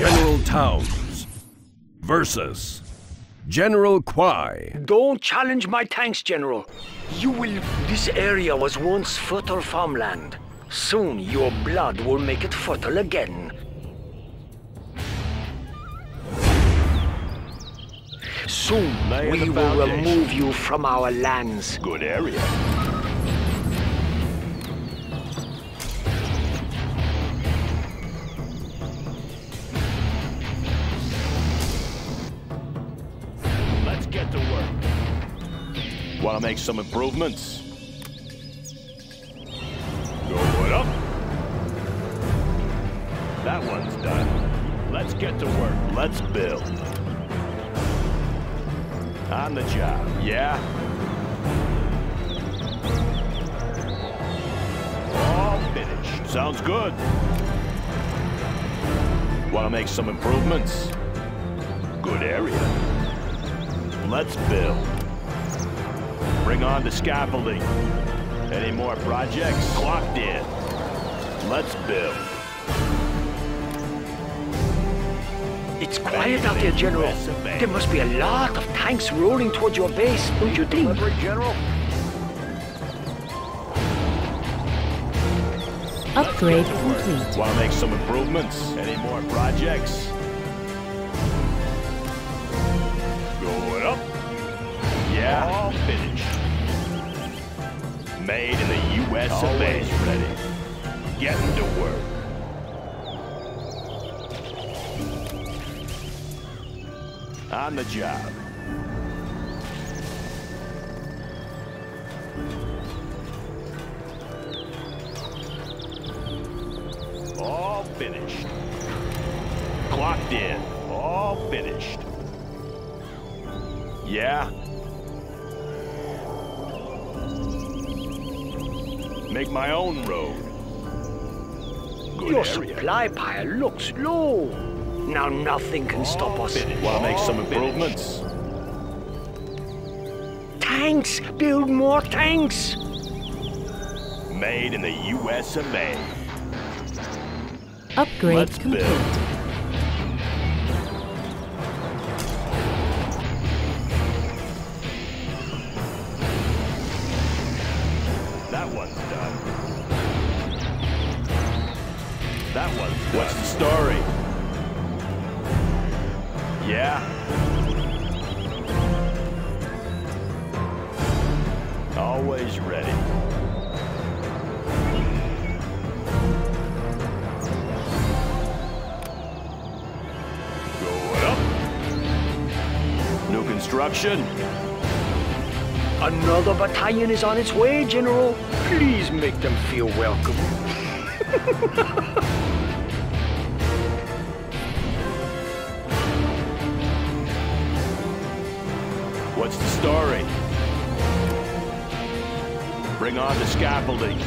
General Townes versus General Kwai. Don't challenge my tanks, General. You will. This area was once fertile farmland. Soon your blood will make it fertile again. Soon Lay we will remove you from our lands. Good area. To make some improvements? Going up. That one's done. Let's get to work. Let's build. On the job. Yeah? All finished. Sounds good. Want to make some improvements? Good area. Let's build. Bring on the scaffolding. Any more projects? Clocked in. Let's build. It's quiet out there, General. There must be a lot of tanks rolling towards your base, don't you think? Delivery, General. Upgrade complete. Want to make some improvements? Any more projects? Going up. Yeah. All finished. Made in the U.S. of A. Always ready. Getting to work. On the job. All finished. Clocked in. All finished. Yeah? Make my own road. Good Your area. supply pile looks low. Now nothing can stop us. Want to make some improvements? Tanks! Build more tanks! Made in the U.S. of A. Upgrade Let's complete. build. Is on its way, General. Please make them feel welcome. What's the story? Bring on the scaffolding.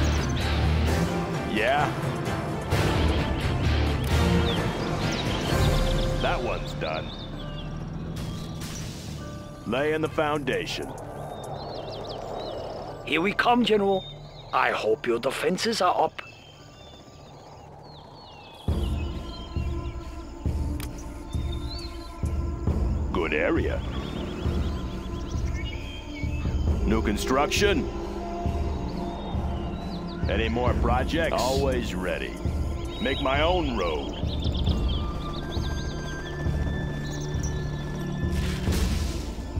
Yeah? That one's done. Laying the foundation. Here we come, General. I hope your defenses are up. Good area. New construction? Any more projects? Always ready. Make my own road.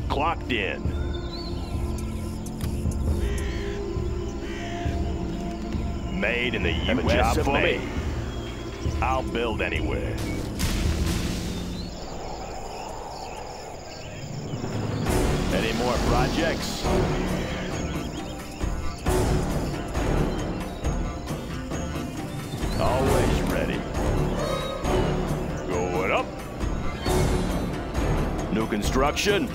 Clocked in. Made in the Have U.S. job of for A. me? I'll build anywhere. Any more projects? Always ready. Going up. New construction.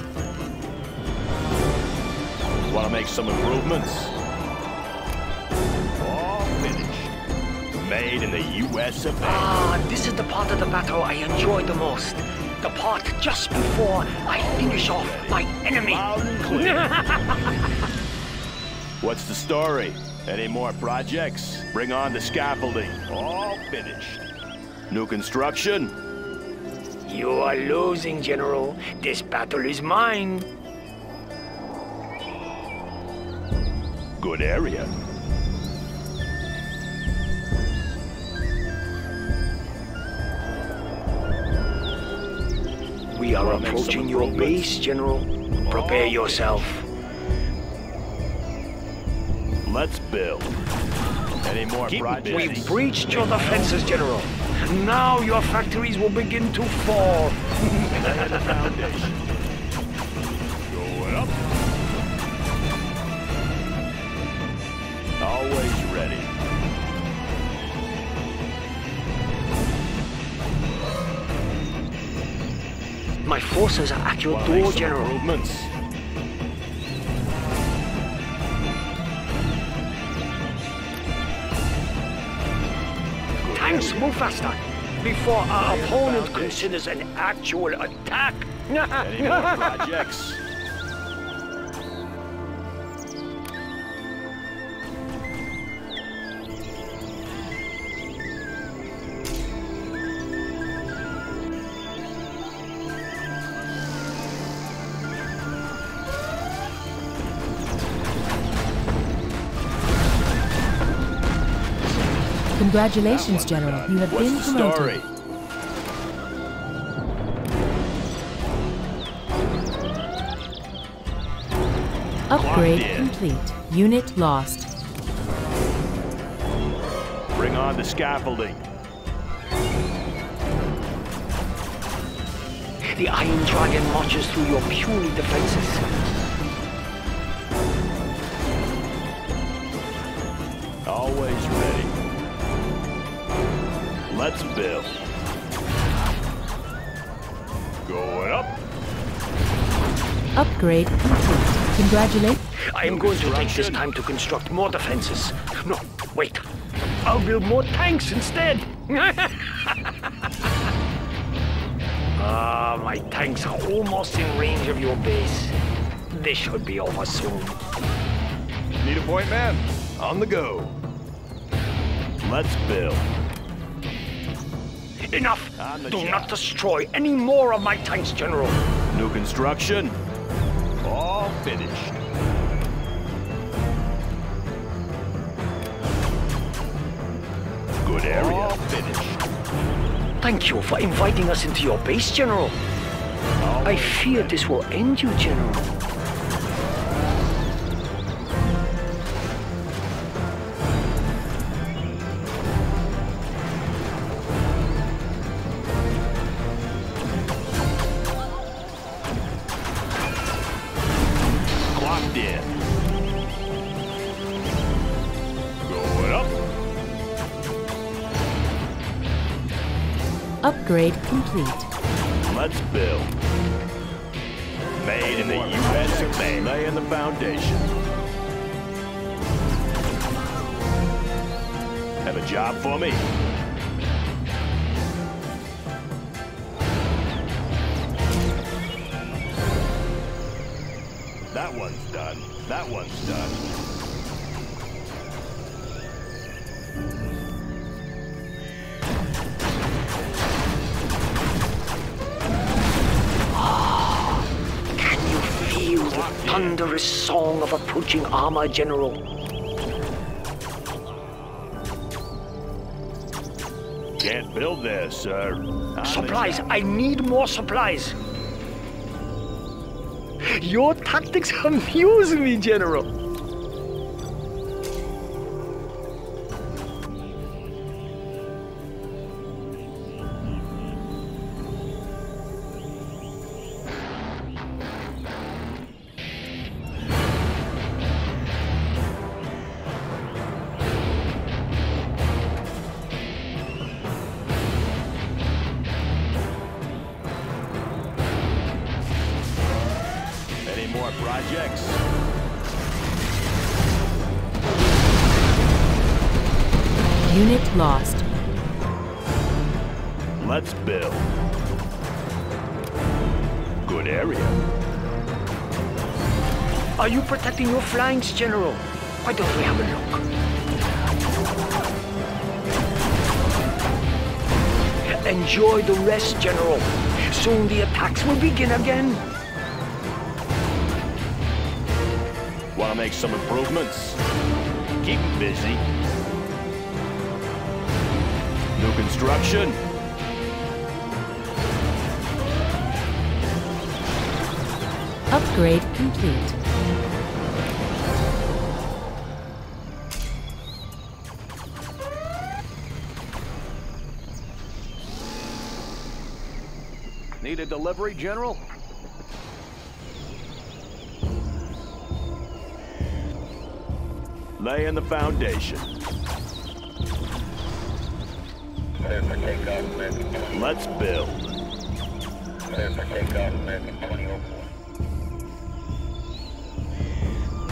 Want to make some improvements? Made in the U.S. of A. Ah, this is the part of the battle I enjoy the most. The part just before I finish off my enemy. Loud and clear. What's the story? Any more projects? Bring on the scaffolding. All finished. New construction? You are losing, General. This battle is mine. Good area. We are Wanna make some approaching your base, General. Prepare yourself. Let's build. Any more We projects? breached your defenses, General. Now your factories will begin to fall. forces are at your door, General. improvements? Tanks, move faster! Before our opponent considers an actual attack. Any more projects? Congratulations, General. one's You have done. been promoted. story? Upgrade complete. Unit lost. Bring on the scaffolding. The Iron Dragon marches through your puny defenses. Always ready. Let's build. Going up. Upgrade complete. Congratulations. I am going to take this time to construct more defenses. No, wait. I'll build more tanks instead. Ah, my tanks are almost in range of your base. This should be over soon. Need a point man? On the go. Let's build. Enough! Do job. not destroy any more of my tanks, General. New construction. All finished. Good area. All finished. Thank you for inviting us into your base, General. I fear this will end you, General. Upgrade complete. Let's build. Made in the U.S. of A. The foundation. Have a job for me? That one's done. That one's done. Thunderous song of approaching armor, General? Can't build there, sir. The Supplies! I need more supplies! Your tactics amuse me, General. General? Why don't we have a look? Enjoy the rest, General. Soon the attacks will begin again. Want to make some improvements? Keep 'em busy. New construction? Upgrade complete. Need a delivery, General? Laying the foundation. Let's build.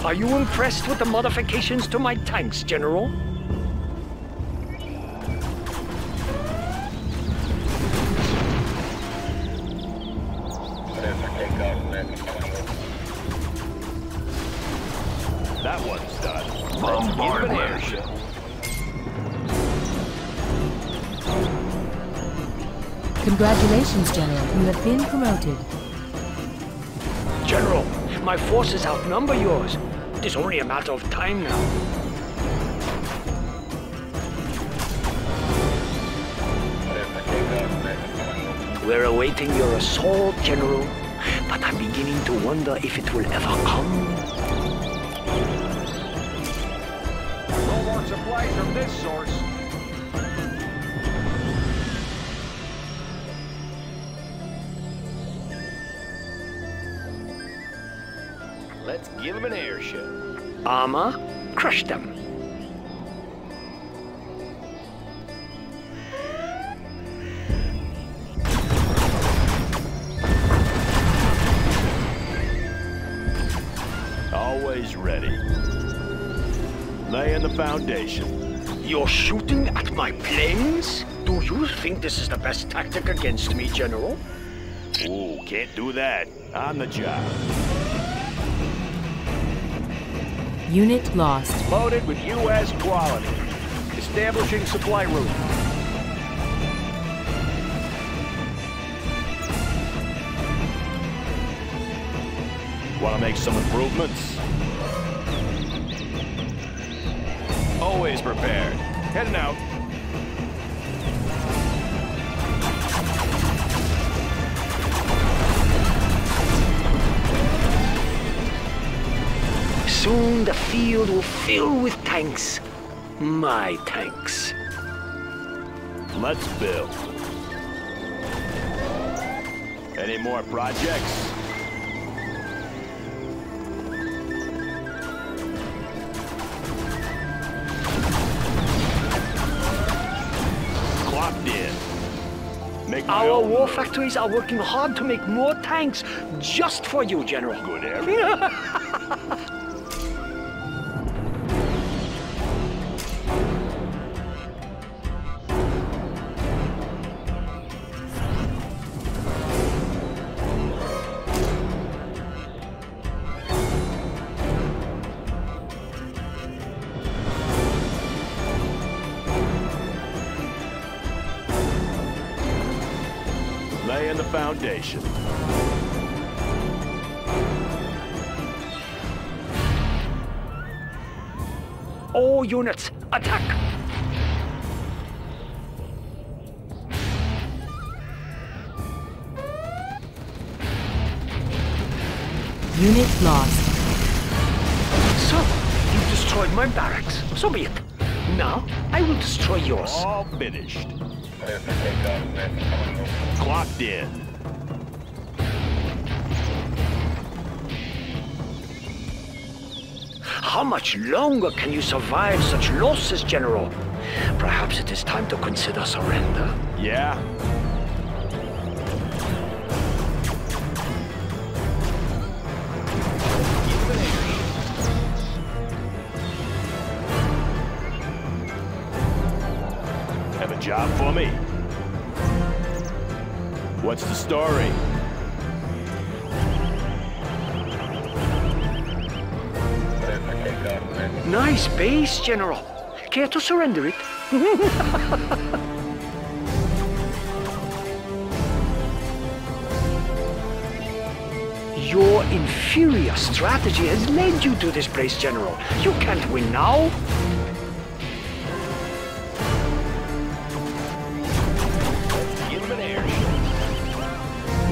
Are you impressed with the modifications to my tanks, General? Congratulations, General. You have been promoted. General, my forces outnumber yours. It is only a matter of time now. We're awaiting your assault, General, but I'm beginning to wonder if it will ever come. No more supplies from this source. Let's give him an airship. Armor, crush them. Always ready. Laying the foundation. You're shooting at my planes? Do you think this is the best tactic against me, General? Ooh, can't do that. On the job. Unit lost. Loaded with U.S. quality. Establishing supply route. Want to make some improvements? Always prepared. Heading out. Soon the field will fill with tanks. My tanks. Let's build. Any more projects? Clocked in. Make Our war factories are working hard to make more tanks just for you, General. Good area. Units, attack! Unit lost. So, you destroyed my barracks. So be it. Now, I will destroy yours. All finished. Clocked in. How much longer can you survive such losses, General? Perhaps it is time to consider surrender. Yeah? Have a job for me? What's the story? Nice base, General. Care to surrender it? Your inferior strategy has led you to this place, General. You can't win now.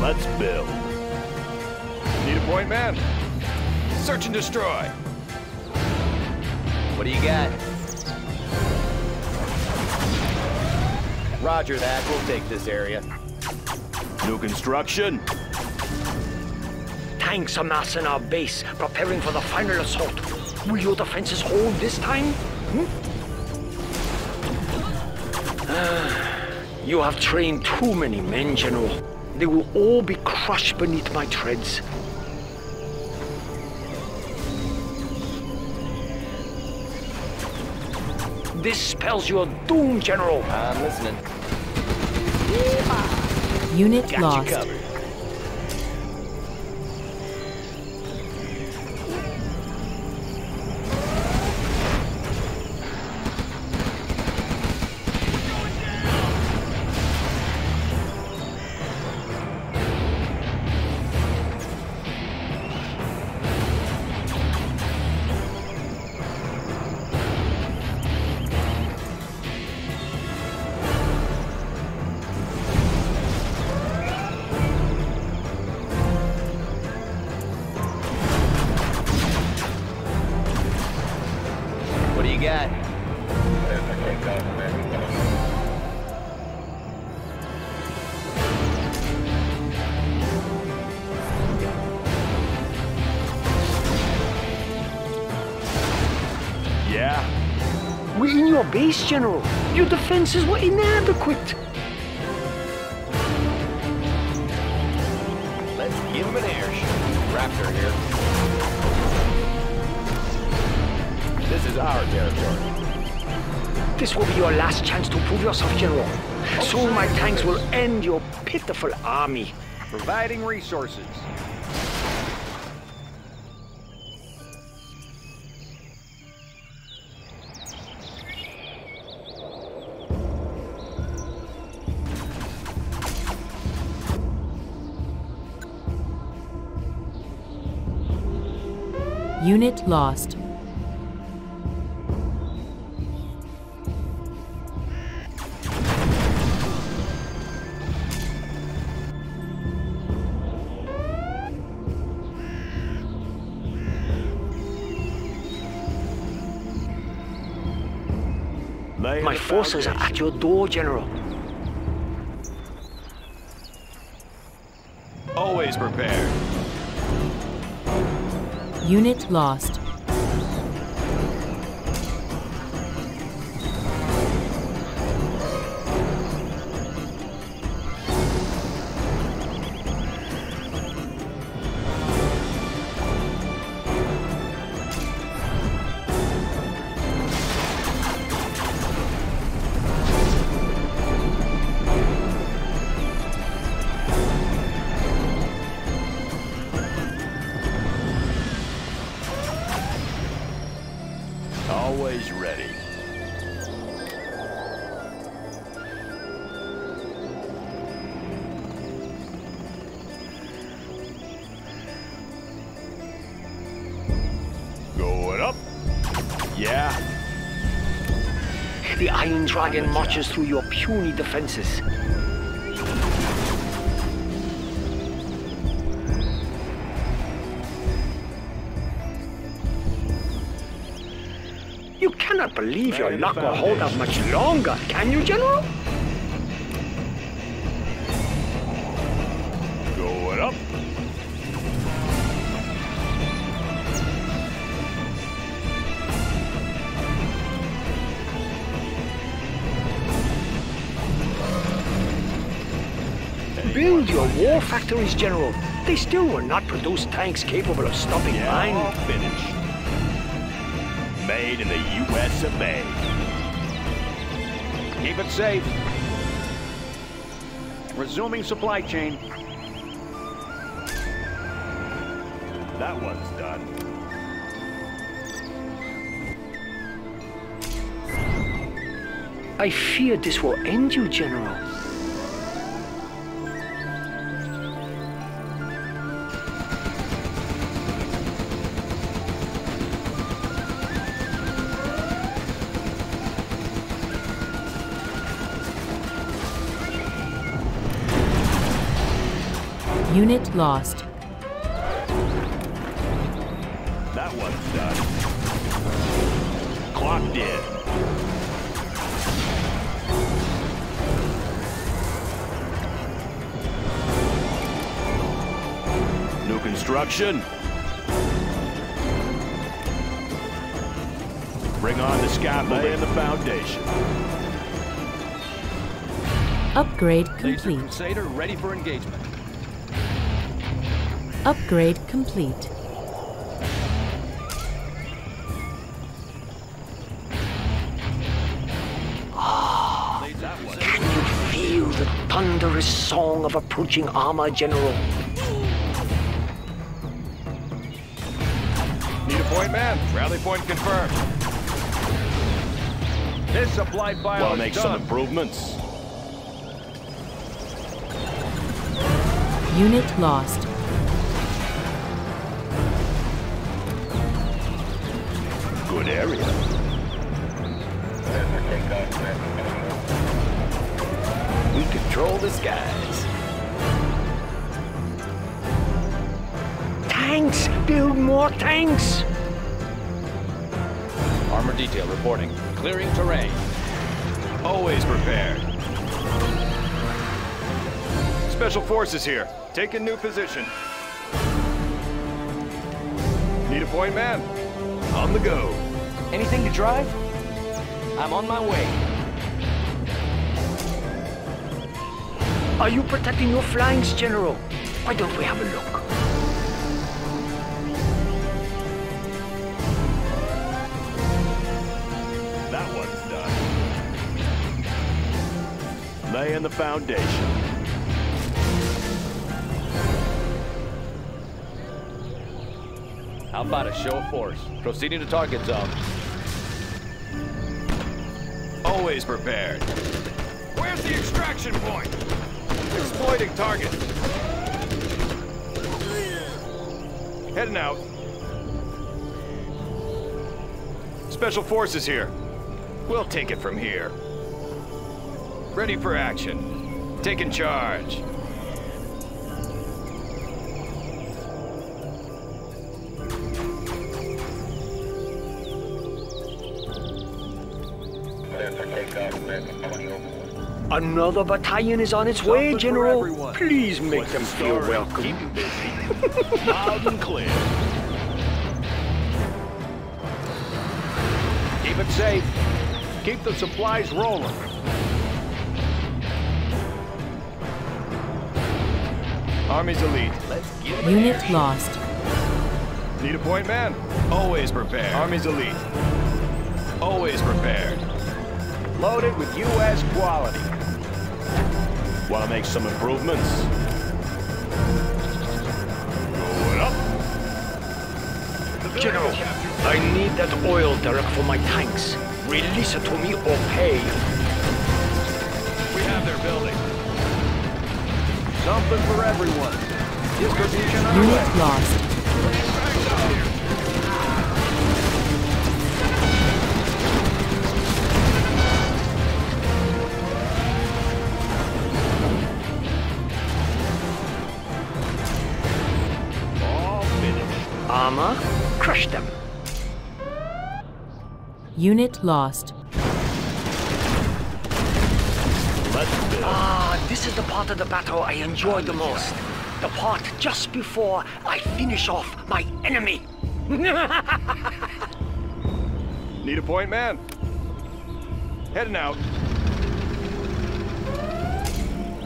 Let's build. Need a point man? Search and destroy. What do you got? Roger that. We'll take this area. New construction? Tanks amass in our base, preparing for the final assault. Will your defenses hold this time? Hmm? Ah, you have trained too many men, General. They will all be crushed beneath my treads. This spells your doom, General. I'm listening. Unit Got lost. Base, General. Your defenses were inadequate. Let's give him an air airship. Raptor here. This is our territory. This will be your last chance to prove yourself, General. Soon my tanks will end your pitiful army. Providing resources. Lost. My forces are at your door, General. Always prepared. Unit lost. Dragon marches through your puny defenses. You cannot believe your luck will hold out much longer, can you, General? Factories, General. They still will not produce tanks capable of stopping Yeah, mine. all finished. Made in the U.S. of A. Keep it safe. Resuming supply chain. That one's done. I fear this will end you, General. Unit lost. That one's done. Clocked in. New construction. Bring on the scaffolding and the foundation. Upgrade Laser complete. Crusader ready for engagement. Upgrade complete. Laid. Can you feel the thunderous song of approaching armor, General? Need a point man. Rally point confirmed. This supply file Want to make done. some improvements? Unit lost. Control the skies. Tanks! Build more tanks! Armor detail reporting. Clearing terrain. Always prepared. Special forces here. Taking new position. Need a point man. On the go. Anything to drive? I'm on my way. Are you protecting your flanks, General? Why don't we have a look? That one's done. Laying the foundation. How about a show of force? Proceeding to target zone. Always prepared. Where's the extraction point? Exploiting target. Heading out. Special forces here. We'll take it from here. Ready for action. Taking charge. Another battalion is on its way, Something for General. Please make What's them feel welcome. Keep 'em busy. Loud and clear. Keep it safe. Keep the supplies rolling. Army's elite. Let's give 'em Unit lost. Need a point man. Always prepared. Army's elite. Always prepared. Loaded with U.S. quality. Want to make some improvements? Going up. General, I need that oil derrick for my tanks. Release it to me or pay. We have their building. Something for everyone. Distribution underway. Unit lost. Unit lost. Ah, this is the part of the battle I enjoy the most. The part just before I finish off my enemy. Need a point man. Heading out.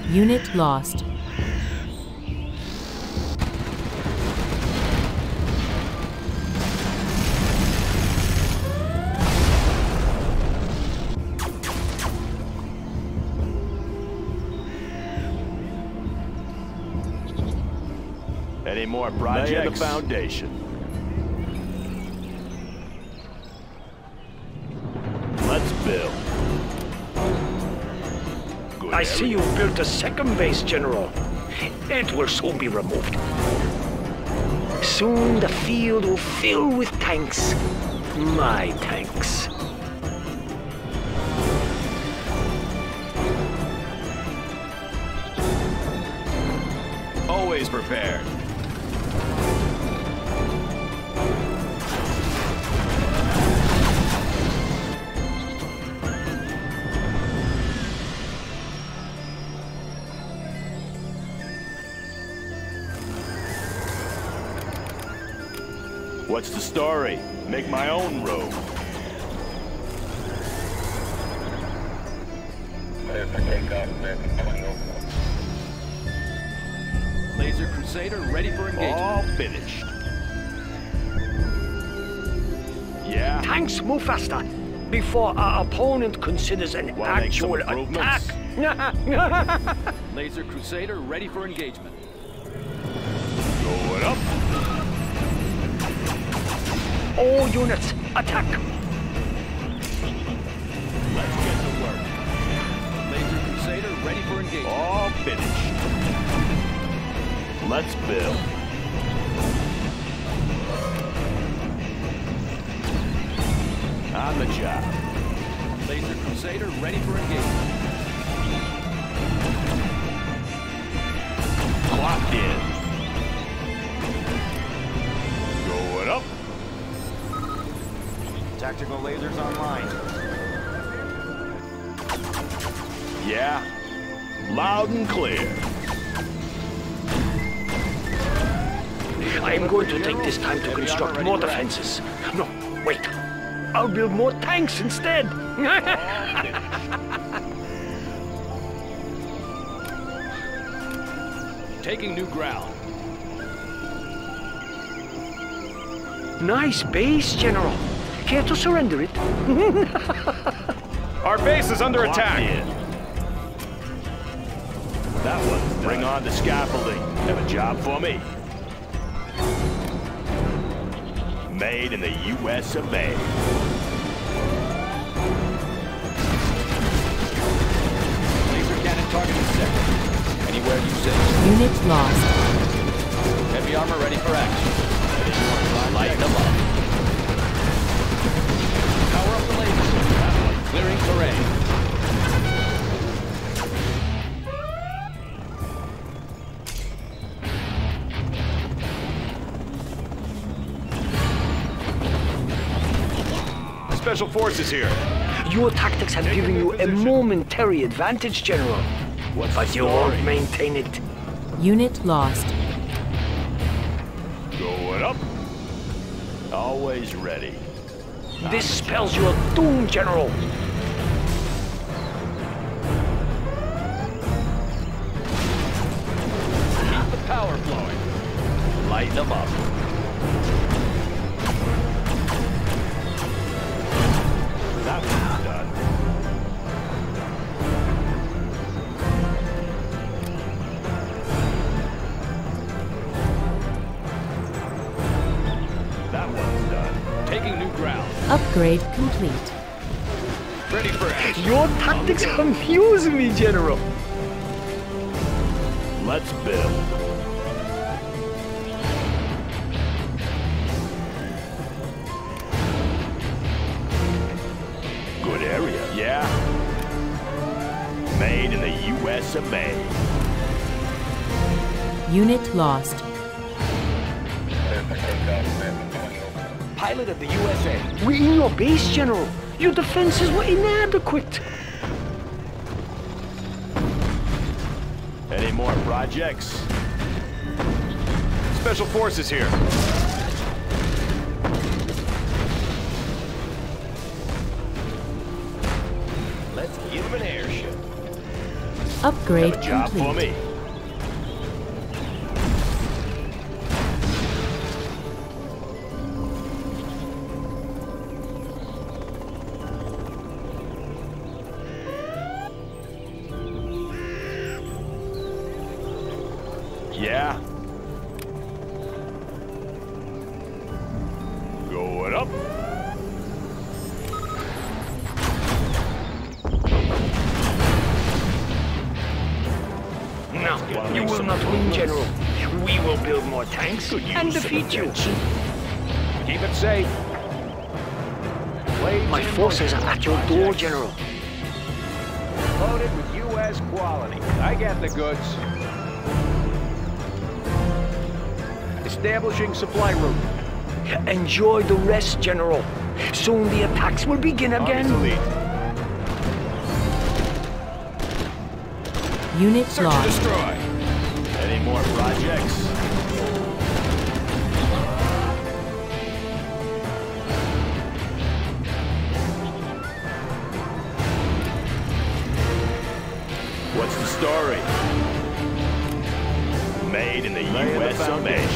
Unit lost. More projects? Laying the foundation. Let's build. Good I see area. you built a second base, General. It will soon be removed. Soon the field will fill with tanks. My tanks. Always always prepared. What's the story? Make my own road. Laser Crusader ready for engagement. All finished. Yeah? Tanks, move faster before our opponent considers an Wanna actual attack. Laser Crusader ready for engagement. All units, attack! Let's get to work. Laser Crusader ready for engagement. All finished. Let's build. On the job. Laser Crusader ready for engagement. Locked in. Tactical lasers online. Yeah. Loud and clear. I am going to take this time to construct more defenses. No, wait. I'll build more tanks instead. Taking new ground. nice base, General. Care to surrender it? Our base is under Locked attack. in. That one. Bring on the scaffolding. Have a job for me. Made in the U.S. of A. Laser cannon targeting sector. Anywhere you say. Unit lost. Heavy armor ready for action. Light them up. Clearing terrain. Special forces here. Your tactics have given you a momentary advantage, General. What's But you won't maintain it. Unit lost. Going up. Always ready. This spells your doom, General. Taking new ground. Upgrade complete. Ready for action. Your tactics confuse me, General. Let's build. Good area, yeah? Made in the U.S. of A. Unit lost. Pilot of the USA. We're in your base, General. Your defenses were inadequate. Any more projects? Special forces here. Let's give him an airship. Upgrade Have a job for me. Enjoy the rest, General. Soon the attacks will begin again. elite. Unit Search lost. destroy. Any more projects? What's the story? Made in the Laying the U.S. of A.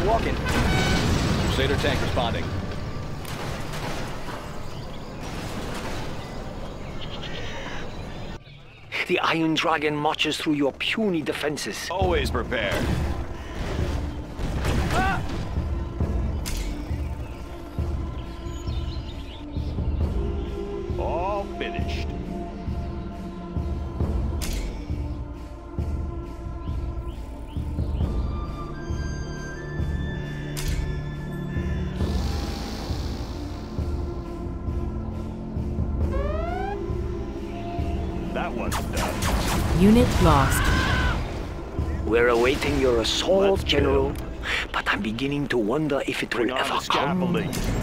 beats walking. Crusader tank responding. The Iron Dragon marches through your puny defenses. Always prepared. Lost. We're awaiting your assault, Let's General. build. But I'm beginning to wonder if it Bring will ever the come.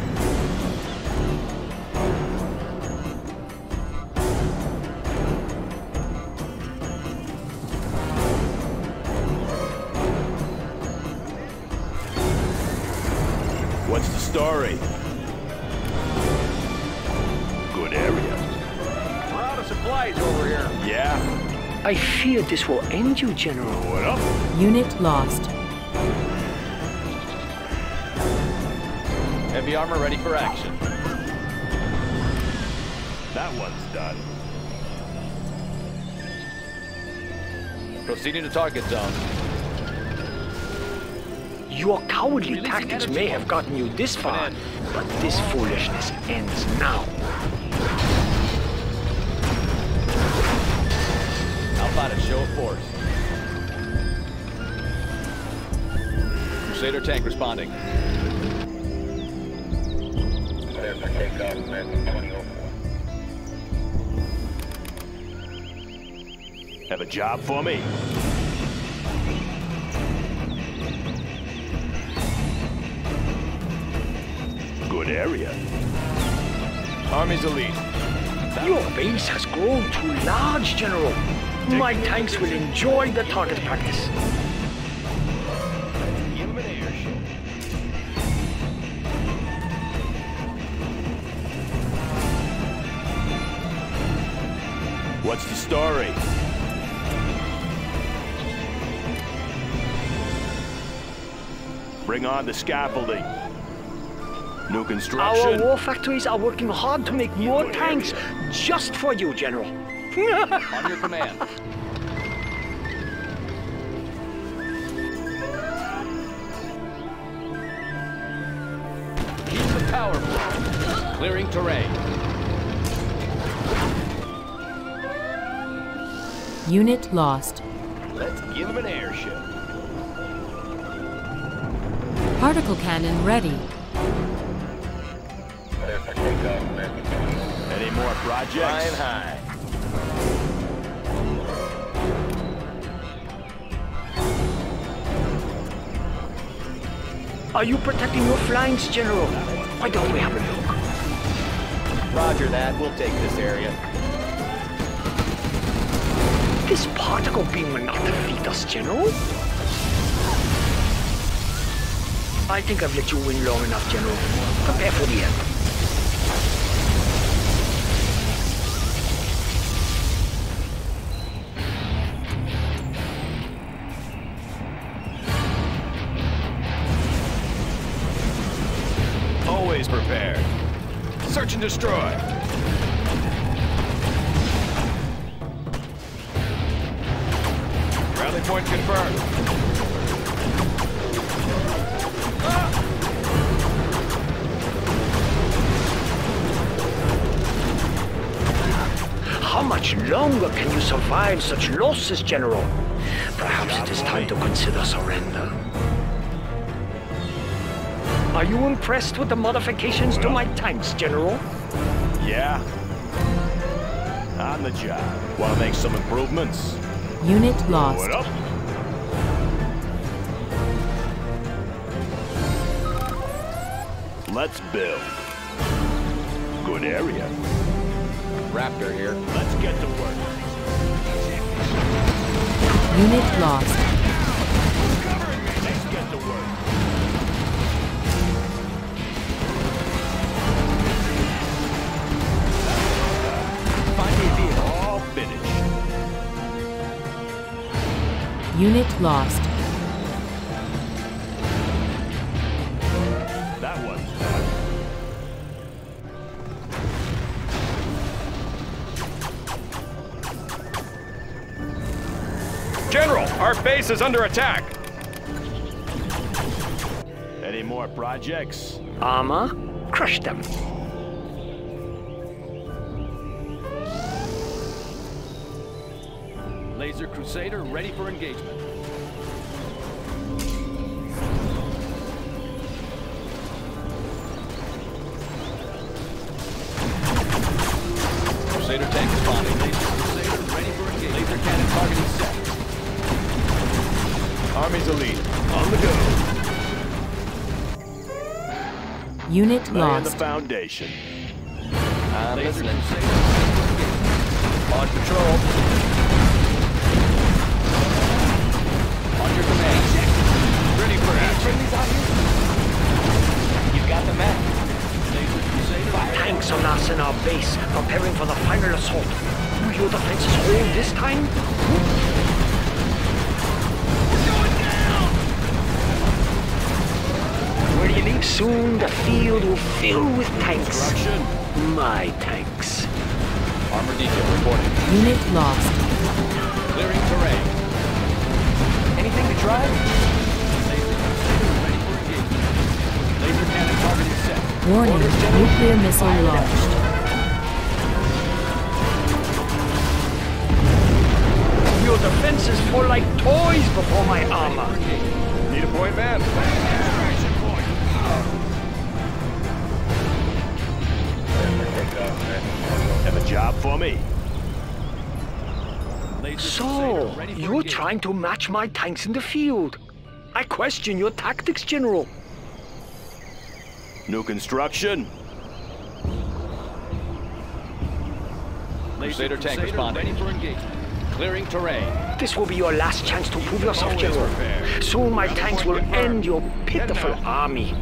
I this will end you, General. What up? Unit lost. Heavy armor ready for action. That one's done. Proceeding to target zone. Your cowardly Releasing tactics may have gotten you this far, but this foolishness ends now. How about a show of force? Crusader tank responding. Oh Have a job for me? Good area. Army's elite. Your base has grown too large, General. My tanks will enjoy the target practice. Give him an airship. What's the story? Bring on the scaffolding. New construction. Our war factories are working hard to make more tanks just for you, General. On your command. Keep the power flow. Clearing terrain. Unit lost. Let's give him an airship. Particle cannon ready. Any more projects? Flying high. Are you protecting your flanks, General? Why don't we have a look? Roger that. We'll take this area. This particle beam will not defeat us, General. I think I've let you win long enough, General. Prepare for the end. Search and destroy. Rally point confirmed. How much longer can you survive such losses, General? Perhaps it is time to consider surrender. Are you impressed with the modifications to my tanks, General? Yeah. On the job. Want to make some improvements? Unit lost. What up? Let's build. Good area. Raptor here. Let's get to work. Unit lost. Unit lost. That one's done. General, our base is under attack. Any more projects? Armor? Crush them. Crusader ready for engagement. Crusader tank responding. Laser Crusader ready for engagement. Laser cannon targeting set. Army's elite. On the go. Unit Laying the foundation. I'm listening. On patrol. For action. You've got the map. Laser Tanks on us in our base, preparing for the final assault. Will your defenses hold this time? Where do you leave? Soon the field will fill with tanks. My tanks. Armor detail reporting. Unit lost. Clearing terrain. Anything to try? Warning. Nuclear missile launched. Your defenses fall like toys before my armor. Need a point man? Have a job for me. So, Crusader ready for you're trying to match my tanks in the field. I question your tactics, General. New construction. Laser Crusader tank responding. ready for engagement. Clearing terrain. This will be your last chance to prove yourself, Always General. prepared. Soon my Another tanks will confirmed. end your pitiful army.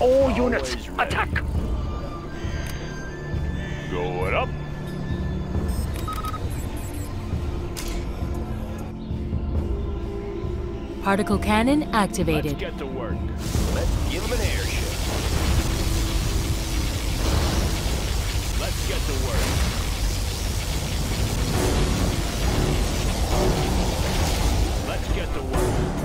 All units, Always ready. attack! Going up. Particle cannon Let's activated. get to work. Let's give an. Let's get to work. Let's get to work.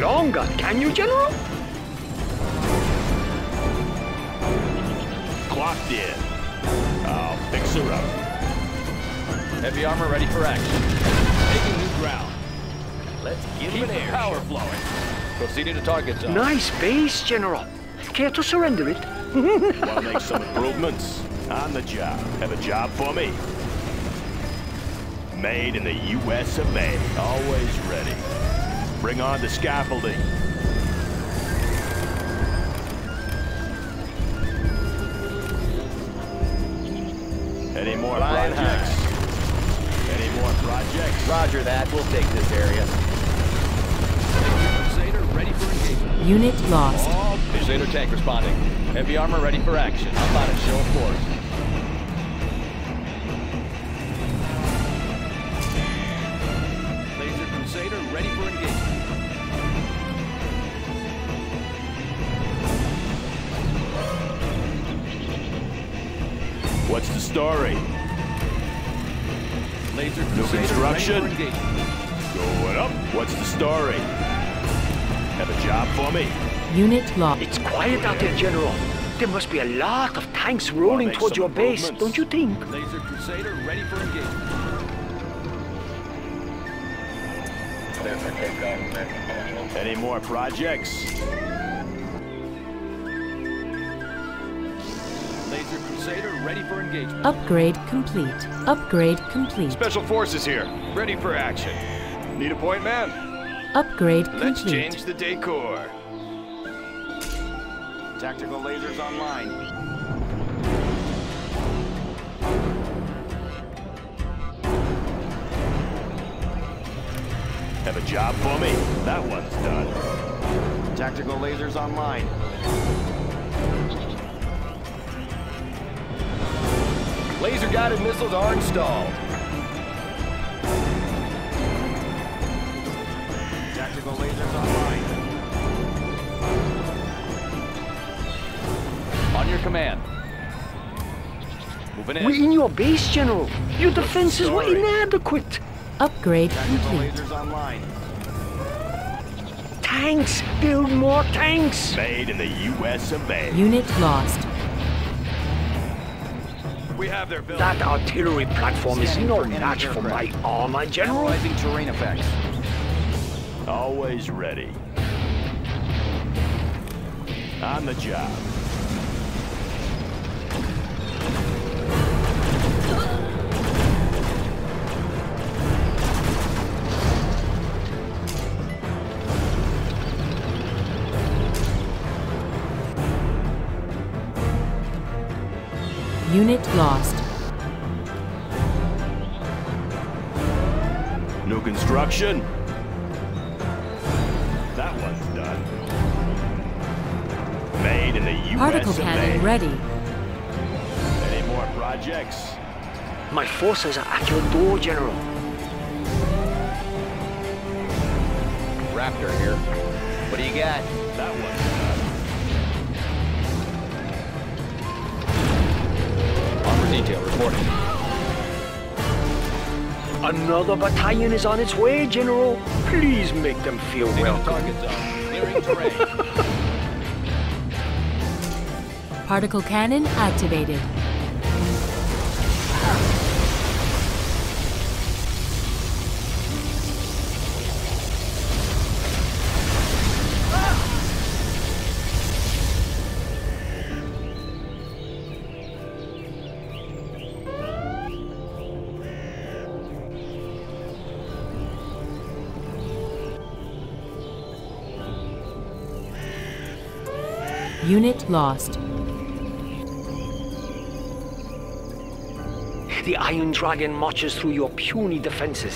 Longer, can you, General? Clocked in. I'll fix her up. Heavy armor ready for action. Taking new ground. Let's give Keep him an air. power flowing. Proceeding to target zone. Nice base, General. Care to surrender it? Want to make some improvements? On the job. Have a job for me. Made in the U.S. of A. Always ready. Bring on the scaffolding. Any more Flying projects? Any more projects? Roger that. We'll take this area. Crusader ready for engagement. Unit lost. All. Crusader tank responding. Heavy armor ready for action. How about a show of force? Laser New Crusader construction? ready for engagement. Going up. What's the story? Have a job for me? Unit lost. It's quiet out there, General. There must be a lot of tanks rolling make towards your base, don't you think? Laser Crusader ready for engagement. Any more projects? Engagement. Upgrade complete. Upgrade complete. Special forces here. Ready for action. Need a point man? Upgrade Let's complete. change the decor. Tactical lasers online. Have a job for me? That one's done. Tactical lasers online. Laser guided missiles are installed. Tactical lasers online. On your command. Moving in. We're in your base, General. Your defenses were inadequate. Upgrade Tactical complete. lasers online. Tanks! Build more tanks! Made in the U.S. of A. Unit lost. That artillery platform is no match for my aircraft. armor, General. Analyzing terrain effects. Always ready. On the job. Lost. New construction? That one's done. Made in the U.S. Particle of cannon ready. Any more projects? My forces are at your door, General. Raptor here. What do you got? That one's detail reporting. Another battalion is on its way, General. Please make them feel Leaving the welcome. target zone. Clearing terrain. Particle cannon activated. Unit lost. The Iron Dragon marches through your puny defenses.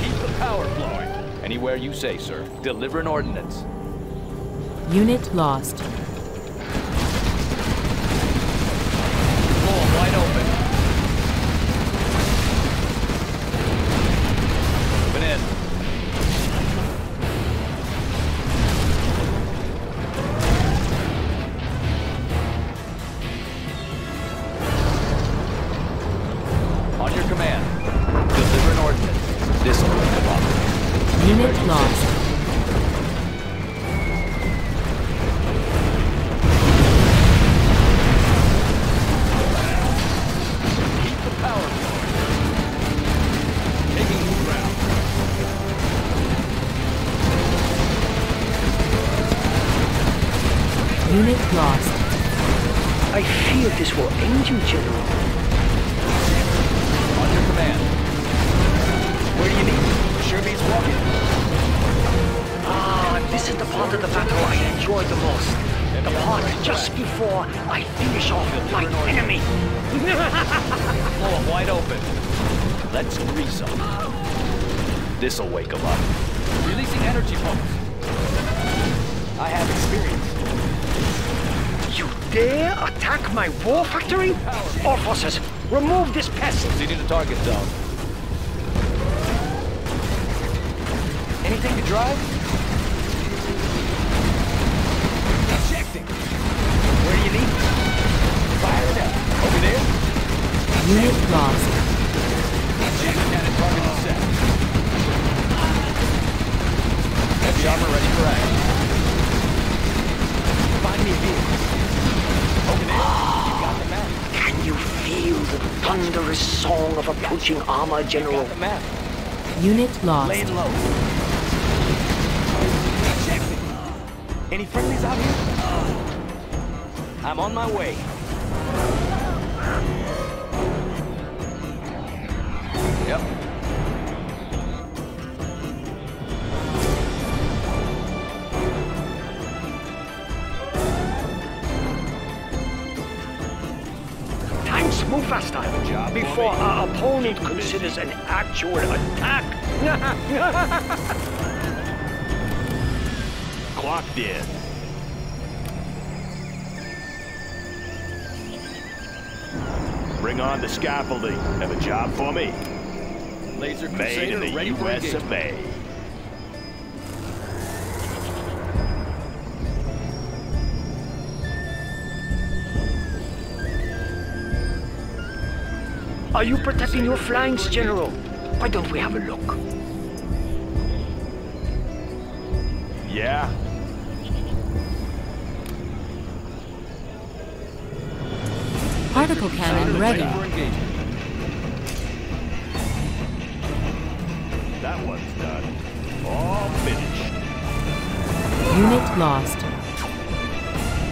Keep the power flowing. Anywhere you say, sir. Deliver an ordinance. Unit lost. dare attack my war factory? Orphoses, remove this pest! Need a target zone. Anything to drive? Ejecting! Where do you need? Fire it up. Over there? Unit lost. Ejecting at a target set. Heavy armor ready for action. Find me a vehicle. Can you feel the thunderous song of approaching armor, General? Got the map. Unit lost. Laying low. Any friendlies out here? I'm on my way. Before our opponent considers an actual attack. Clocked in. Bring on the scaffolding. Have a job for me. Laser Made in the ready U.S. engagement. of A. Are you protecting your flanks, General? Why don't we have a look? Yeah? Particle cannon ready. That one's done. All finished. Unit lost.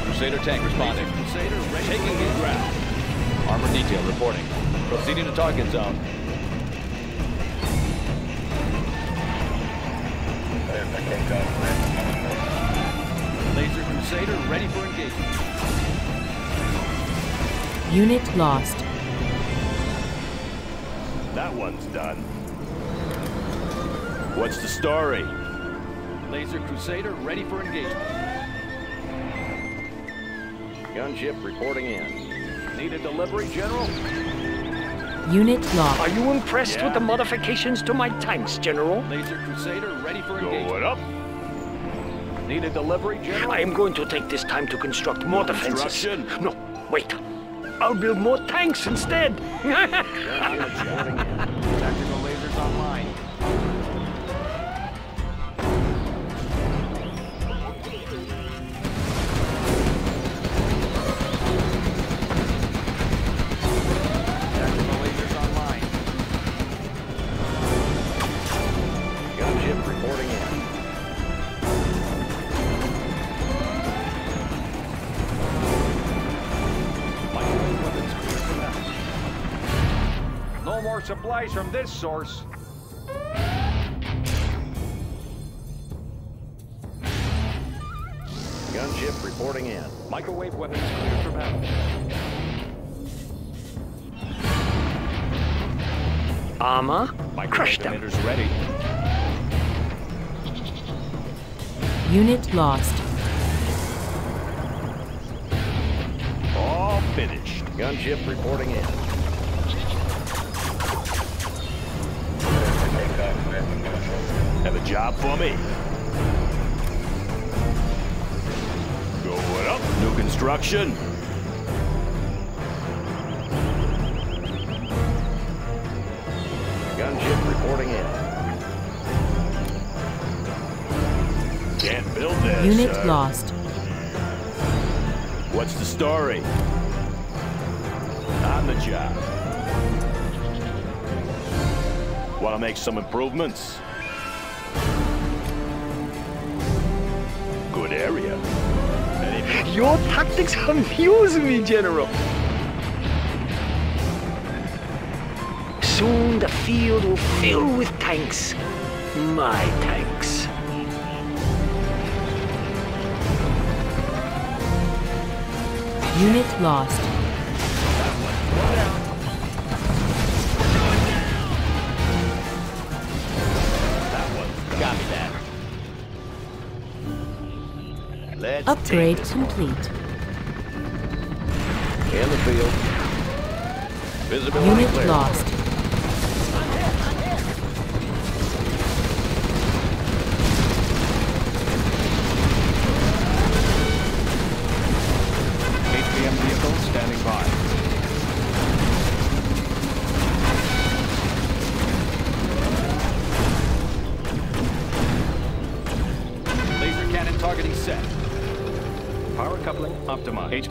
Crusader tank responding. Crusader Taking for good ground. Armor detail reporting. Proceeding to target zone. Laser Crusader ready for engagement. Unit lost. That one's done. What's the story? Laser Crusader ready for engagement. Gunship reporting in. Need a delivery, General? Unit Are you impressed with the modifications to my tanks, General? Laser Crusader ready for engagement. Going up. Need a delivery, General? I am going to take this time to construct more defenses. Construction. No, wait. I'll build more tanks instead. more supplies from this source. Gunship reporting in. Microwave weapons clear for battle. Armor? Microwave Crush them. emitters ready. Unit lost. All finished. Gunship reporting in. Have a job for me. Going up. New construction. Gunship reporting in. Can't build this. Unit sir. lost. What's the story? On the job. Want to make some improvements? Your tactics amuse me, General. Soon the field will fill with tanks. My tanks. Unit lost. Upgrade take this complete. In the field. Visibility Unit clear. lost.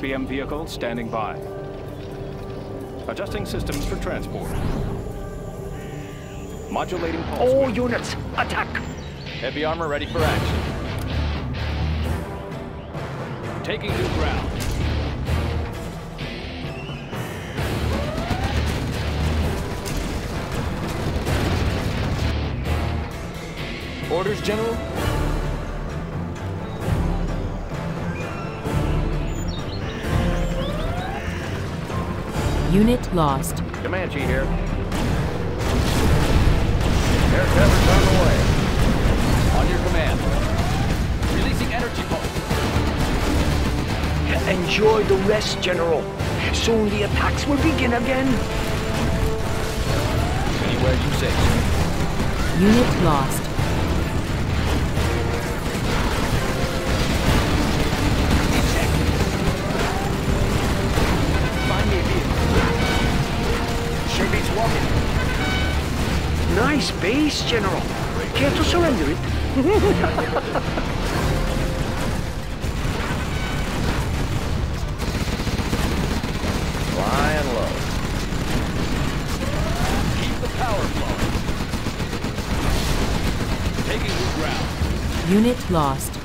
Optimized. Vehicle standing by. Adjusting systems for transport. Modulating pulse. All width. units, attack! Heavy armor ready for action. Taking new ground. Orders, General? Unit lost. Comanche here. Air cover's on the way. On your command. Releasing energy pulse. Enjoy the rest, General. Soon the attacks will begin again. Anywhere you say. Unit lost. Nice base, General. Care to surrender it? Flying low. Keep the power flowing. Taking new ground. Unit lost.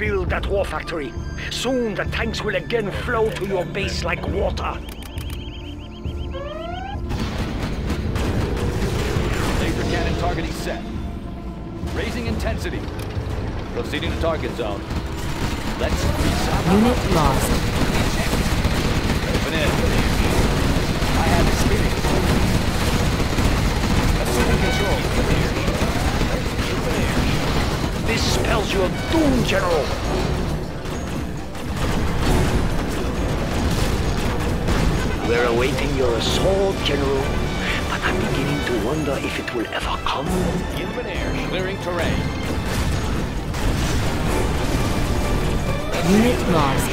Rebuild that war factory. Soon the tanks will again flow to your base like water. Laser cannon targeting set. Raising intensity. Proceeding to target zone. Let's resume. Unit lost. This spells your doom, General. We're awaiting your assault, General. But I'm beginning to wonder if it will ever come. Gilbert air. Clearing terrain. Unit lost.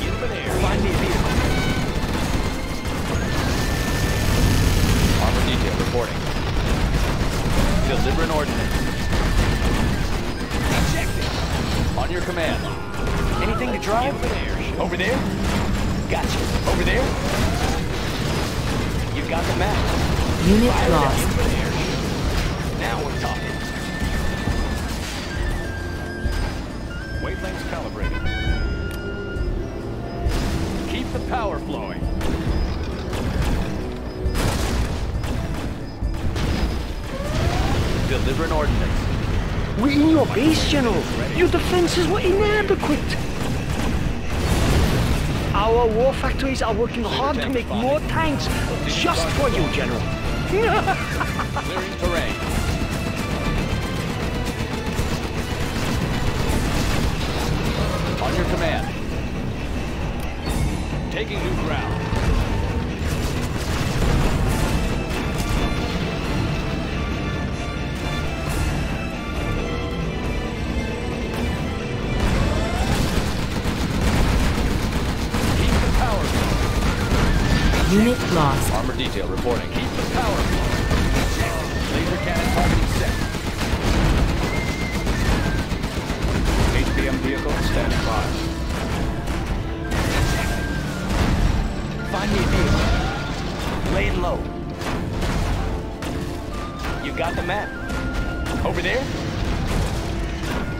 Gilbert air. Find me a vehicle. Armor detail reporting. Deliver an ordnance. Command. Anything to drive? Over there? Gotcha. Over there? You've got the map. Unit Fire lost. Now we're talking. Wavelengths calibrated. Keep the power flowing. Deliver an ordnance. We're in your base, General. Your defenses were inadequate. Our war factories are working hard to make more tanks just for you, General. Clearing terrain. On your command. Taking new ground. Unit lost. Armor detail reporting. Keep the power. Laser cannon targeting set. HPM vehicle standing by. Find me a vehicle. Lay it low. You got the map? Over there?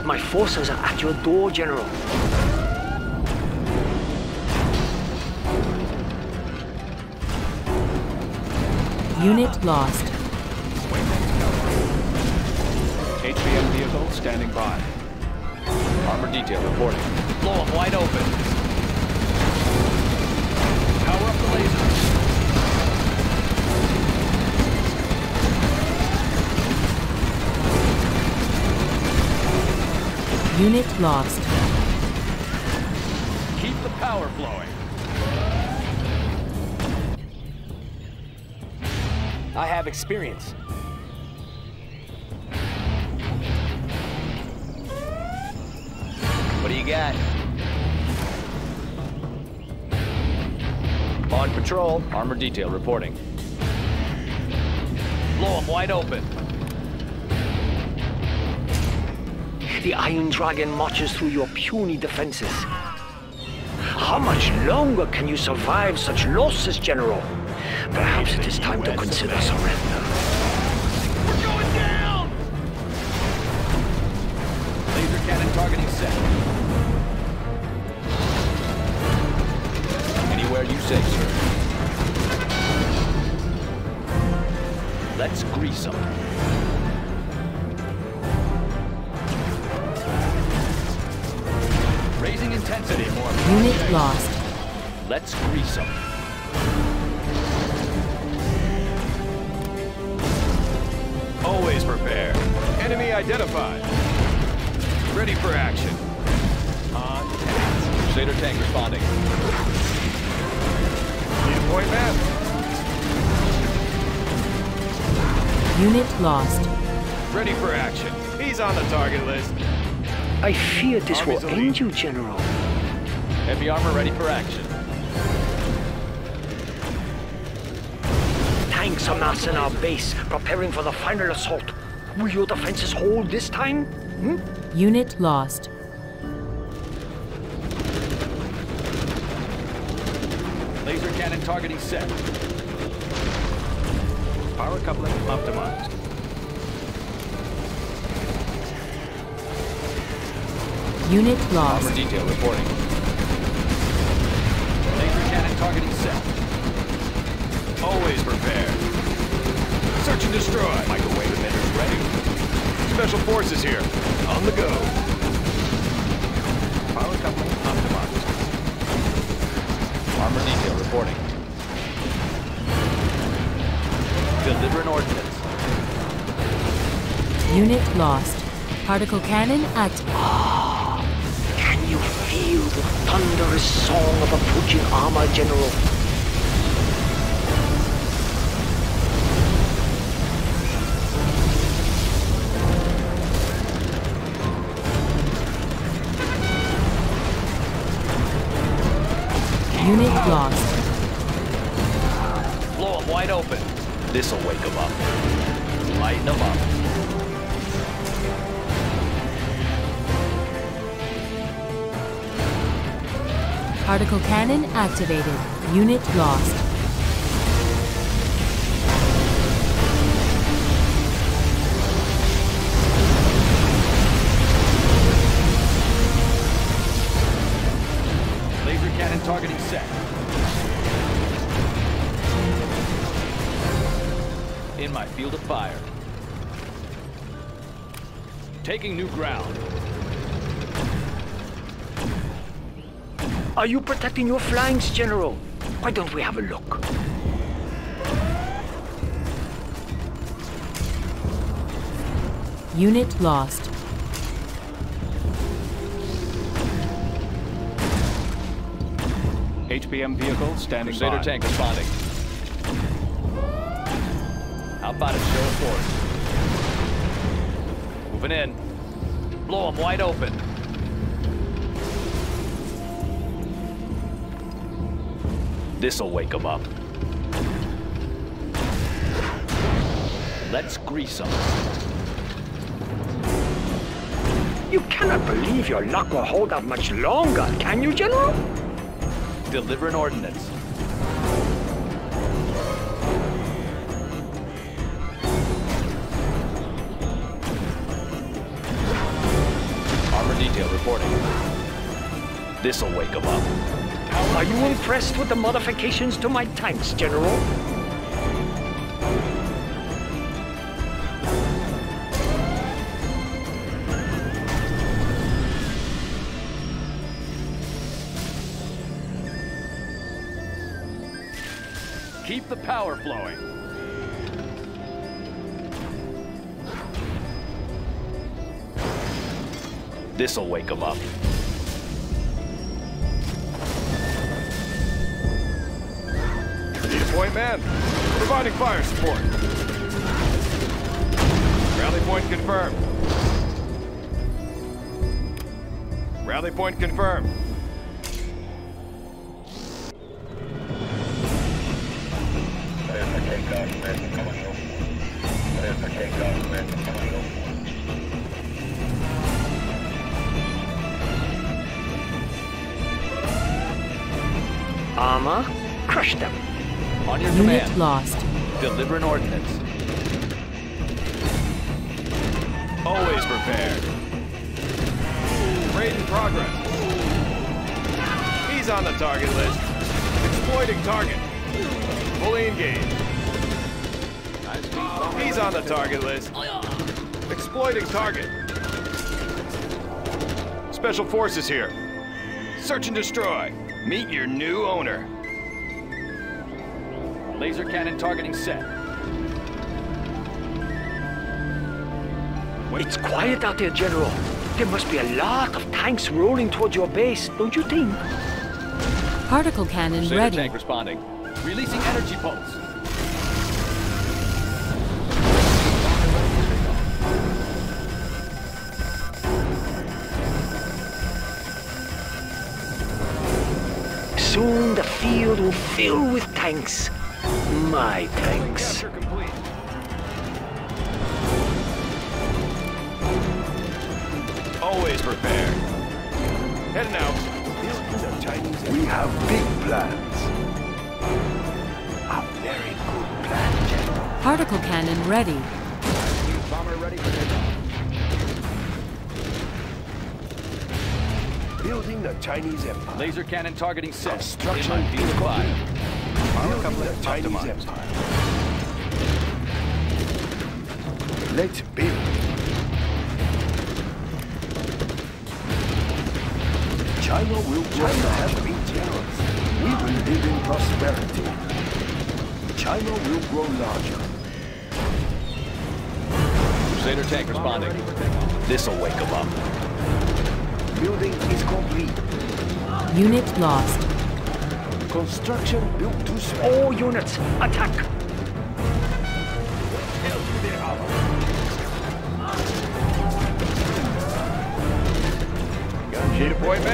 My forces are at your door, General. Unit lost. HPM vehicle standing by. Armor detail reporting. Blow them wide open. Power up the laser. Unit lost. Keep the power flowing. I have experience. What do you got? On patrol. Armor detail reporting. Blow them wide open. the Iron Dragon marches through your puny defenses. How much longer can you survive such losses, General? Perhaps it is time to consider surrender. We're going down! Laser cannon targeting set. Anywhere you say, sir. Let's grease them. Raising intensity more. Unit lost. Let's grease them. Enemy identified. Ready for action. On Crusader tank responding. Need a point, man? Unit lost. Ready for action. He's on the target list. I fear this will Army's elite. end you, General. Heavy armor ready for action. Tanks amass in our base, preparing for the final assault. Will your defenses hold this time? Hmm? Unit lost. Laser cannon targeting set. Power coupling optimized. Unit Armor lost. detail reporting. Laser cannon targeting set. Always prepare. Search and destroy. Microwave emitters ready. Special forces here. On the go. Power coupling optimized. Armor detail reporting. Deliver an ordnance. Unit lost. Particle cannon active. Can you feel the thunderous song of approaching armor, General? Unit lost. Blow them wide open. This'll wake them up. Lighten them up. Particle cannon activated. Unit lost. Field of fire. Taking new ground. Are you protecting your flanks, General? Why don't we have a look? Unit lost. HPM vehicle standing Crusader by. tank responding. Moving in. Blow them wide open. This'll wake them up. Let's grease them. You cannot believe your luck will hold out much longer, can you, General? Deliver an ordnance. Reporting. This'll wake them up. Are you impressed with the modifications to my tanks, General? Keep the power flowing. This'll wake them up. Point, man? Providing fire support. Rally point confirmed. Rally point confirmed. An ordnance. Always prepared. Raid in progress. He's on the target list. Exploiting target. Fully engaged. He's on the target list. Exploiting target. Special forces here. Search and destroy. Meet your new owner. Laser cannon targeting set. It's quiet out there, General. There must be a lot of tanks rolling towards your base, don't you think? Particle cannon Crusader ready. tank responding. Releasing energy pulse. Soon the field will fill with tanks. My tanks. Capture complete. Always prepared. Heading out. We have big plans. A very good plan, General. Particle cannon ready. Bomber ready for takeoff. Building the Chinese Empire. Laser cannon targeting set. Construction Inline beam is five. Building the Chinese Empire. Let's build. China will China has been generous. We will live in prosperity. China will grow larger. Crusader tank responding. This'll wake them up. Building is complete. Unit lost. Construction built to spec. All units, attack! Gunship point.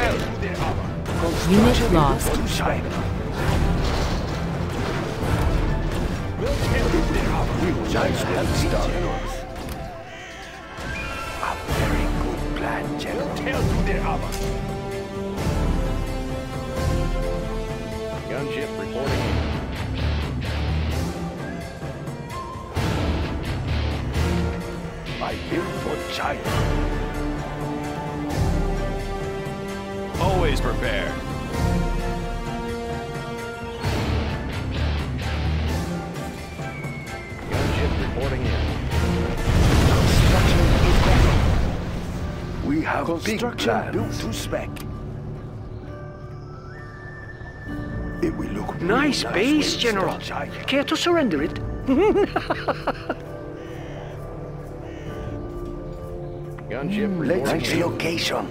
Unit lost. to China. We will I built for China. Always prepared. Gunship reporting in. Construction is complete. We have Construction built to spec. It will look really Nice when base, General. Care to surrender it? Gunship mm. Let's reporting the location.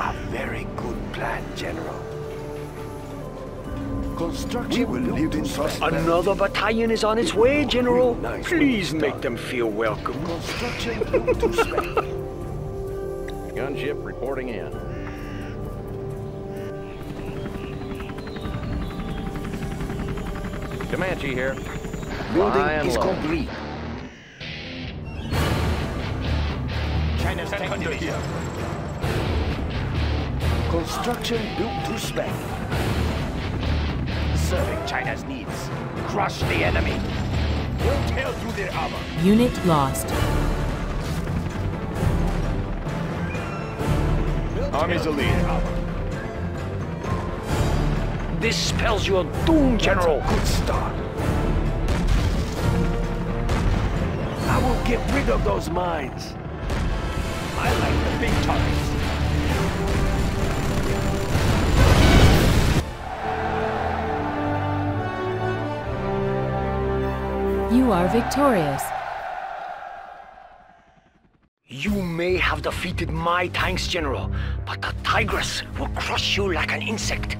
A very good plan, General. Construction we will live in prosperity. Another battalion is on its way, General. Nice Please make them feel welcome. Construction to spec. Gunship reporting in. Comanche here. Building Flying is low. complete. Under here. Construction built to spec. Serving China's needs. Crush the enemy. We'll tear through their armor. Unit lost. Army's elite. This spells your doom, General. Good start. I will get rid of those mines. I like the big targets. You are victorious. You may have defeated my tanks, General, but the Tigress will crush you like an insect.